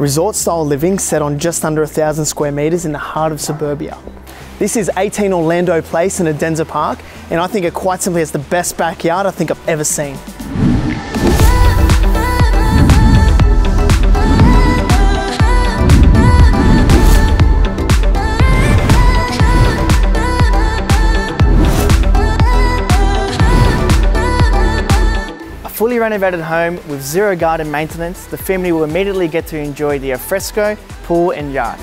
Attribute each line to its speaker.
Speaker 1: Resort style living set on just under a thousand square metres in the heart of suburbia. This is 18 Orlando Place in Edensor Park, and I think it quite simply has the best backyard I think I've ever seen. Fully renovated home with zero garden maintenance, the family will immediately get to enjoy the alfresco, pool and yard.